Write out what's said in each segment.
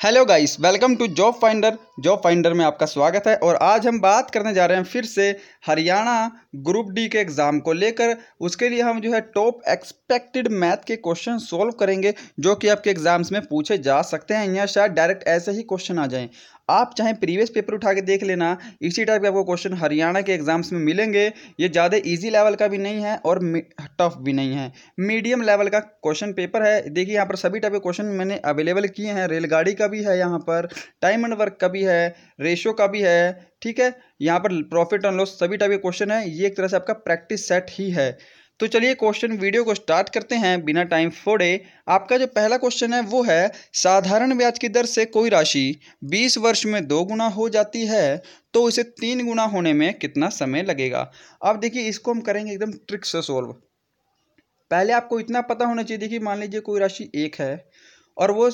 Hello guys welcome to Job Finder Job Finder में आपका स्वागत है और आज हम बात करने जा रहे हैं फिर से हरियाणा ग्रुप डी के एग्ज़ाम को लेकर। उसके लिए हम जो है टॉप एक्सपेक्टेड मैथ के क्वेश्चन सॉल्व करेंगे, जो कि आपके एग्ज़ाम्स में पूछे जा सकते हैं। या शायद डायरेक्ट ऐसे ही क्वेश्चन आ जाएँ। आप चाहे प्रीवियस पेपर उठा के देख लेना, इसी टाइप के आपको क्वेश्चन हरियाणा के एग्ज़ाम्स में मिलेंगे। ये ज़्यादा इजी लेवल का भी नहीं है और टफ भी नहीं है। मीडियम लेवल का क्वेश्चन पेपर है। देखिए, यहाँ पर सभी टाइप के क्वेश्चन मैंने अवेलेबल किए हैं। रेलगाड़ी का भी है यहाँ पर टाइम एंड वर्क का भी है रेशो का भी है, ठीक है? यहाँ पर प्रॉफिट एंड लॉस सभी टाइप के क्वेश्चन है। ये एक तरह से आपका प्रैक्टिस सेट ही है। तो चलिए क्वेश्चन वीडियो को स्टार्ट करते हैं बिना टाइम फोड़े। आपका जो पहला क्वेश्चन है, वो है, साधारण ब्याज की दर से कोई राशि 20 वर्ष में दो गुना हो जाती है तो इसे तीन गुना होने में कितना समय लगेगा? अब देखिए, इसको हम करेंगे एकदम ट्रिक से सोल्व पहले आपको इतना पता होना चाहिए, देखिए, मान लीजिए कोई राशि एक है, और वो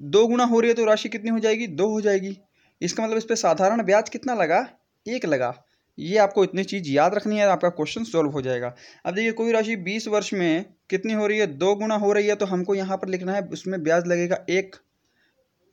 दो गुना हो रही है तो राशि कितनी हो जाएगी? दो हो जाएगी। इसका मतलब इस पर साधारण ब्याज कितना लगा? एक लगा। ये आपको इतनी चीज़ याद रखनी है, आपका क्वेश्चन सॉल्व हो जाएगा। अब देखिए, कोई राशि बीस वर्ष में कितनी हो रही है? दो गुना हो रही है तो हमको यहाँ पर लिखना है, उसमें ब्याज लगेगा एक।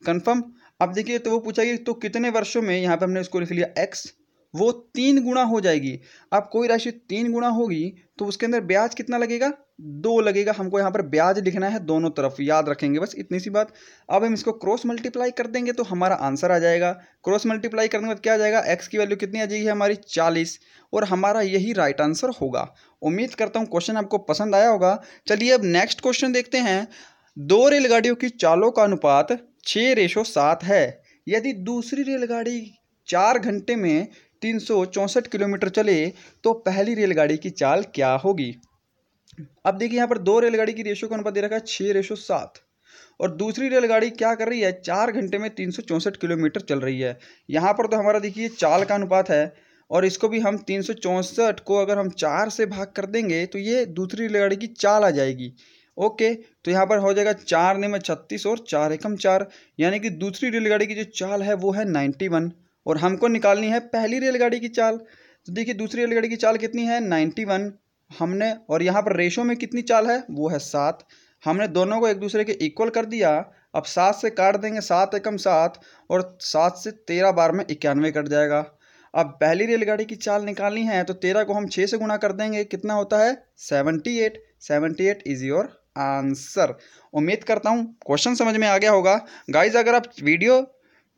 कन्फर्म अब देखिए तो वो पूछा तो कितने वर्षों में यहाँ पर हमने उसको लिख लिया एक्स वो तीन गुणा हो जाएगी। अब कोई राशि तीन गुणा होगी तो उसके अंदर ब्याज कितना लगेगा? दो लगेगा, हमको यहाँ पर ब्याज लिखना है दोनों तरफ़, याद रखेंगे बस इतनी सी बात। अब हम इसको क्रॉस मल्टीप्लाई कर देंगे तो हमारा आंसर आ जाएगा। क्रॉस मल्टीप्लाई करने के बाद क्या आ जाएगा? एक्स की वैल्यू कितनी आ जाएगी हमारी? चालीस। और हमारा यही राइट आंसर होगा। उम्मीद करता हूँ क्वेश्चन आपको पसंद आया होगा। चलिए अब नेक्स्ट क्वेश्चन देखते हैं। दो रेलगाड़ियों की चालों का अनुपात छः रेशो सात है। यदि दूसरी रेलगाड़ी चार घंटे में तीन सौ चौंसठ किलोमीटर चले तो पहली रेलगाड़ी की चाल क्या होगी? अब देखिए यहाँ पर दो रेलगाड़ी की रेशो का अनुपात दे रखा है छः रेशो सात। और दूसरी रेलगाड़ी क्या कर रही है? चार घंटे में तीन सौ चौंसठ किलोमीटर चल रही है। यहाँ पर तो हमारा देखिए चाल का अनुपात है, और इसको भी हम तीन सौ चौंसठ को अगर हम चार से भाग कर देंगे तो ये दूसरी रेलगाड़ी की चाल आ जाएगी। ओके तो यहाँ पर हो जाएगा चार ने में छत्तीस और चार एकम चार, यानी कि दूसरी रेलगाड़ी की जो चाल है वो है नाइन्टी वन, और हमको निकालनी है पहली रेलगाड़ी की चाल। तो देखिए दूसरी रेलगाड़ी की चाल कितनी है? Ninety one. हमने, और यहाँ पर रेशो में कितनी चाल है? वो है सात। हमने दोनों को एक दूसरे के इक्वल कर दिया। अब सात से काट देंगे, सात एकम सात, और सात से तेरह बार में इक्यानवे कट जाएगा। अब पहली रेलगाड़ी की चाल निकालनी है तो तेरह को हम छः से गुणा कर देंगे। कितना होता है? Seventy eight seventy eight is your answer उम्मीद करता हूँ क्वेश्चन समझ में आ गया होगा। गाइज़ अगर आप वीडियो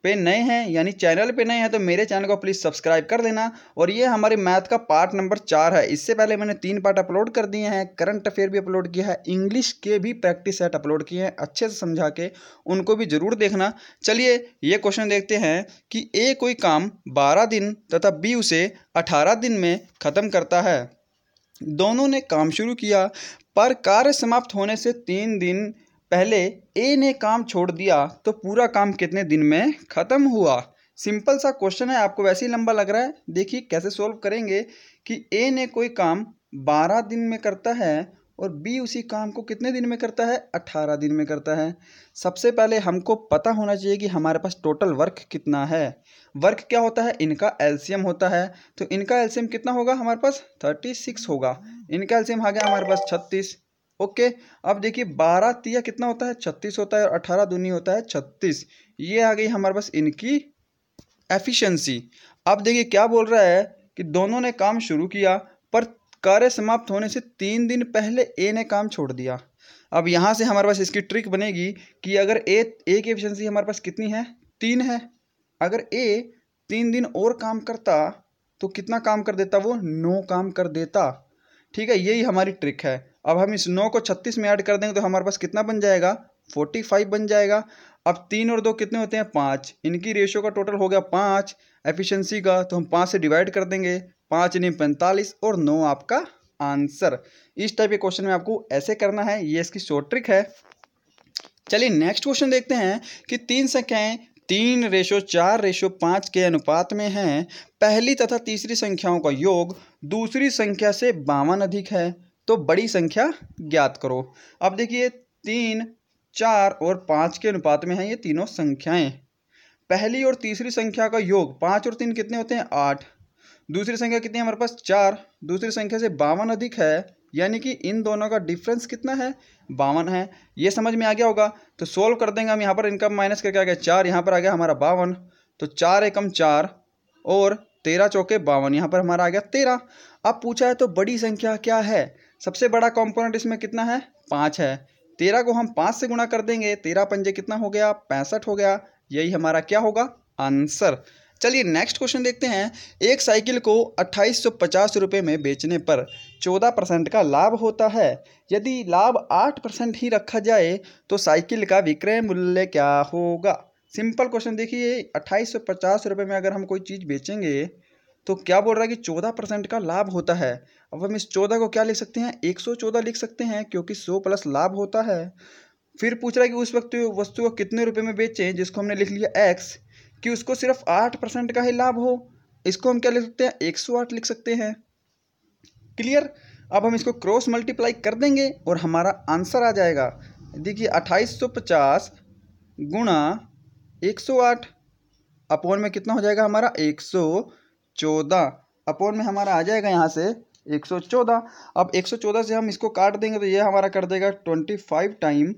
पे नए हैं, यानी चैनल पे नए हैं तो मेरे चैनल को प्लीज़ सब्सक्राइब कर देना और ये हमारे मैथ का पार्ट नंबर चार है। इससे पहले मैंने तीन पार्ट अपलोड कर दिए हैं। करंट अफेयर भी अपलोड किया है। इंग्लिश के भी प्रैक्टिस सेट अपलोड किए हैं। अच्छे से समझा के उनको भी ज़रूर देखना। चलिए, ये क्वेश्चन देखते हैं कि ए कोई काम बारह दिन तथा बी उसे अठारह दिन में ख़त्म करता है। दोनों ने काम शुरू किया, पर कार्य समाप्त होने से तीन दिन पहले ए ने काम छोड़ दिया तो पूरा काम कितने दिन में ख़त्म हुआ? सिंपल सा क्वेश्चन है, आपको वैसे ही लंबा लग रहा है। देखिए कैसे सॉल्व करेंगे कि ए ने कोई काम बारह दिन में करता है और बी उसी काम को कितने दिन में करता है? अट्ठारह दिन में करता है। सबसे पहले हमको पता होना चाहिए कि हमारे पास टोटल वर्क कितना है। वर्क क्या होता है? इनका एल्सियम होता है। तो इनका एल्सियम कितना होगा? हमारे पास थर्टी सिक्स होगा। इनका एल्सियम आ गया हमारे पास छत्तीस। ओके, अब देखिए बारह तिया कितना होता है? छत्तीस होता है और अठारह दूनी होता है छत्तीस। ये आ गई हमारे पास इनकी एफिशिएंसी अब देखिए क्या बोल रहा है कि दोनों ने काम शुरू किया, पर कार्य समाप्त होने से तीन दिन पहले ए ने काम छोड़ दिया। अब यहाँ से हमारे पास इसकी ट्रिक बनेगी कि अगर ए ए की एफिशिएंसी हमारे पास कितनी है? तीन है। अगर ए तीन दिन और काम करता तो कितना काम कर देता वो? नौ काम कर देता। ठीक है, यही हमारी ट्रिक है। अब हम इस नौ को छत्तीस में ऐड कर देंगे तो हमारे पास कितना बन जाएगा? फोर्टी फाइव बन जाएगा। अब तीन और दो कितने होते हैं? पाँच। इनकी रेशियो का टोटल हो गया पाँच। एफिशिएंसी का तो हम पाँच से डिवाइड कर देंगे। पाँच नहीं पैंतालीस और नौ आपका आंसर इस टाइप के क्वेश्चन में आपको ऐसे करना है। ये इसकी शॉर्ट ट्रिक है। चलिए नेक्स्ट क्वेश्चन देखते हैं कि तीन संख्याएँ, तीन रेशो चार रेशो पाँच के अनुपात में हैं। पहली तथा तीसरी संख्याओं का योग दूसरी संख्या से बावन अधिक है। तो बड़ी संख्या ज्ञात करो। अब देखिए, तीन, चार और पाँच के अनुपात में हैं ये तीनों संख्याएँ। पहली और तीसरी संख्या का योग, पाँच और तीन कितने होते हैं? आठ। दूसरी संख्या कितनी है हमारे पास? चार। दूसरी संख्या से बावन अधिक है, यानी कि इन दोनों का डिफरेंस कितना है? बावन है। ये समझ में आ गया होगा? तो सोल्व कर देंगे हम यहाँ पर, इनका माइनस करके आ गया चार, यहाँ पर आ गया हमारा बावन। तो चार एकम चार और तेरह चौके बावन, यहाँ पर हमारा आ गया तेरह। अब पूछा है तो बड़ी संख्या क्या है? सबसे बड़ा कॉम्पोनेंट इसमें कितना है? पाँच है। तेरह को हम पाँच से गुणा कर देंगे। तेरह पंजे कितना हो गया? पैंसठ हो गया। यही हमारा क्या होगा? आंसर। चलिए नेक्स्ट क्वेश्चन देखते हैं। एक साइकिल को अट्ठाईस सौ पचास रुपये में बेचने पर चौदह परसेंट का लाभ होता है। यदि लाभ आठ परसेंट ही रखा जाए तो साइकिल का विक्रय मूल्य क्या होगा? सिंपल क्वेश्चन देखिए। अट्ठाईस सौ पचास रुपये में अगर हम कोई चीज़ बेचेंगे तो क्या बोल रहा है कि चौदह परसेंट का लाभ होता है? अब हम इस चौदह को क्या लिख सकते हैं? एक सौ चौदह लिख सकते हैं, क्योंकि सौ प्लस लाभ होता है। फिर पूछ रहा है कि उस वक्त वस्तु को कितने रुपए में बेचें, जिसको हमने लिख लिया एक्स कि उसको सिर्फ़ आठ परसेंट का ही लाभ हो। इसको हम क्या लिख सकते हैं? एक सौ आठ लिख सकते हैं। क्लियर? अब हम इसको क्रॉस मल्टीप्लाई कर देंगे और हमारा आंसर आ जाएगा। देखिए, अट्ठाईस सौ पचास गुणा एक सौ आठ, अपोन में कितना हो जाएगा हमारा? एक सौ। चौदह। अपोन में हमारा आ जाएगा यहाँ से एक सौ चौदह। अब एक सौ चौदह से हम इसको काट देंगे तो ये हमारा कर देगा ट्वेंटी फाइव टाइम।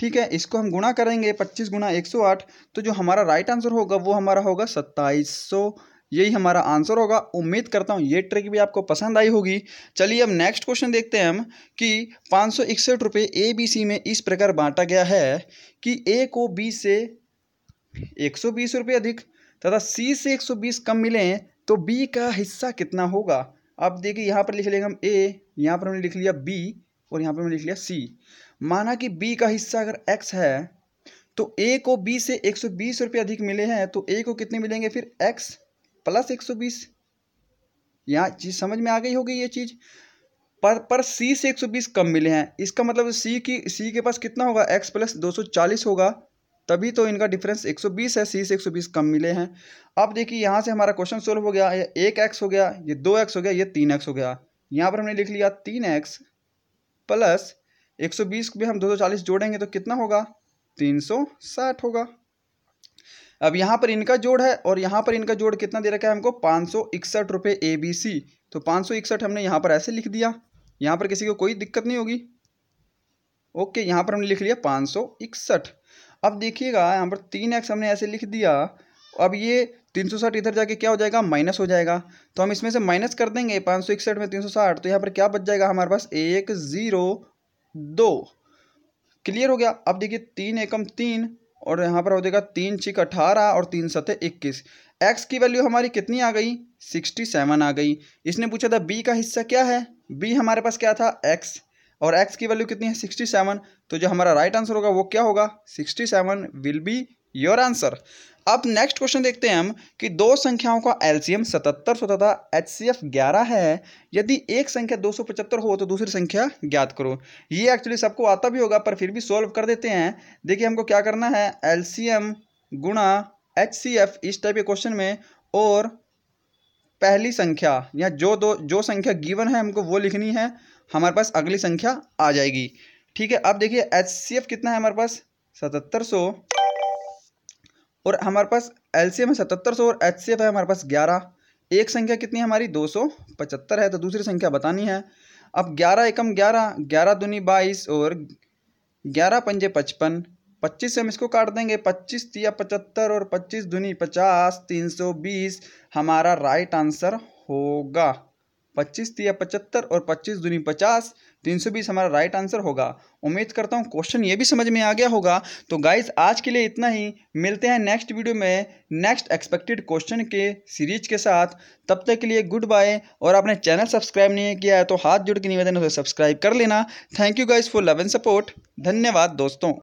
ठीक है, इसको हम गुणा करेंगे पच्चीस गुणा एक सौ आठ। तो जो हमारा राइट आंसर होगा, वो हमारा होगा सत्ताईस सौ। यही हमारा आंसर होगा। उम्मीद करता हूँ ये ट्रिक भी आपको पसंद आई होगी। चलिए अब नेक्स्ट क्वेश्चन देखते हैं हम कि पाँच सौ इकसठ रुपये ए बी सी में इस प्रकार बांटा गया है कि ए को बी से एक सौ बीस रुपये अधिक तथा सी से एक सौ बीस कम मिले तो बी का हिस्सा कितना होगा? अब देखिए, यहाँ पर लिख लेंगे हम ए यहाँ पर हमने लिख लिया बी और यहाँ पर हमने लिख लिया सी माना कि बी का हिस्सा अगर एक्स है तो ए को बी से एक सौ बीस रुपये अधिक मिले हैं तो ए को कितने मिलेंगे फिर? एक्स प्लस एक सौ बीस। यहाँ चीज़ समझ में आ गई होगी ये चीज़? पर पर सी से एक सौ बीस कम मिले हैं। इसका मतलब सी की सी के पास कितना होगा? एक्स प्लस दो सौ चालीस होगा। तभी तो इनका डिफरेंस 120 है सी से 120 कम मिले हैं। अब देखिए, यहाँ से हमारा क्वेश्चन सोल्व हो गया, ये एक एक्स हो गया, ये दो एक्स हो गया, ये तीन एक्स हो गया। यहाँ पर हमने लिख लिया तीन एक्स प्लस 120 में हम 240 जोड़ेंगे तो कितना होगा? 360 होगा। अब यहाँ पर इनका जोड़ है और यहाँ पर इनका जोड़ कितना दे रखा है हमको? पाँच सौ इकसठ रुपये ए बी सी तो पाँच सौ इकसठ हमने यहाँ पर ऐसे लिख दिया। यहाँ पर किसी को कोई दिक्कत नहीं होगी। ओके, यहाँ पर हमने लिख लिया पाँच सौ इकसठ। अब देखिएगा, यहाँ पर तीन एक्स हमने ऐसे लिख दिया। अब ये तीन सौ साठ इधर जाके क्या हो जाएगा? माइनस हो जाएगा। तो हम इसमें से माइनस कर देंगे, पाँच सौ इकसठ में तीन सौ साठ। तो यहाँ पर क्या बच जाएगा? हमारे पास एक, ज़ीरो, दो। क्लियर हो गया? अब देखिए, तीन एकम तीन, और यहाँ पर हो जाएगा तीन छिक अठारह और तीन सतह इक्कीस। एक्स की वैल्यू हमारी कितनी आ गई? सिक्सटी सेवन आ गई। इसने पूछा था बी का हिस्सा क्या है? बी हमारे पास क्या था? एक्स और x की वैल्यू कितनी है? सिक्सटी सेवन तो जो हमारा राइट आंसर होगा वो क्या होगा? Sixty seven will be your answer अब नेक्स्ट क्वेश्चन देखते हैं हम कि दो संख्याओं का एलसीएम सतहत्तर सौ तथा एच सी एफ़ ग्यारह है। यदि एक संख्या दो सौ पचहत्तर हो तो दूसरी संख्या ज्ञात करो। ये एक्चुअली सबको आता भी होगा, पर फिर भी सॉल्व कर देते हैं। देखिए हमको क्या करना है? एलसीएम गुणा एच सी एफ़ इस टाइप के क्वेश्चन में, और पहली संख्या, या जो दो, जो संख्या गिवन है हमको वो लिखनी है। हमारे पास अगली संख्या आ जाएगी। ठीक है, अब देखिए एच सी एफ़ कितना है हमारे पास? सतहत्तर सौ। और हमारे पास एल सी एम है सतहत्तर सौ और एच सी एफ़ है हमारे पास ग्यारह। एक संख्या कितनी है हमारी? दो सौ पचहत्तर है तो दूसरी संख्या बतानी है। अब ग्यारह एकम ग्यारह ग्यारह दूनी बाईस और ग्यारह पंजे पचपन। पच्चीस से हम इसको काट देंगे। पच्चीस तिया पचहत्तर और पच्चीस दूनी पचास, तीन सौ बीस। हमारा राइट आंसर होगा। पच्चीस तिया पचहत्तर और पच्चीस दूनी पचास, तीन सौ बीस हमारा राइट आंसर होगा। उम्मीद करता हूँ क्वेश्चन ये भी समझ में आ गया होगा। तो गाइज़ आज के लिए इतना ही। मिलते हैं नेक्स्ट वीडियो में नेक्स्ट एक्सपेक्टेड क्वेश्चन के सीरीज़ के साथ। तब तक के लिए गुड बाय और आपने चैनल सब्सक्राइब नहीं किया है तो हाथ जुड़ के निवेदन उसे सब्सक्राइब कर लेना। Thank you guys for love and support धन्यवाद दोस्तों।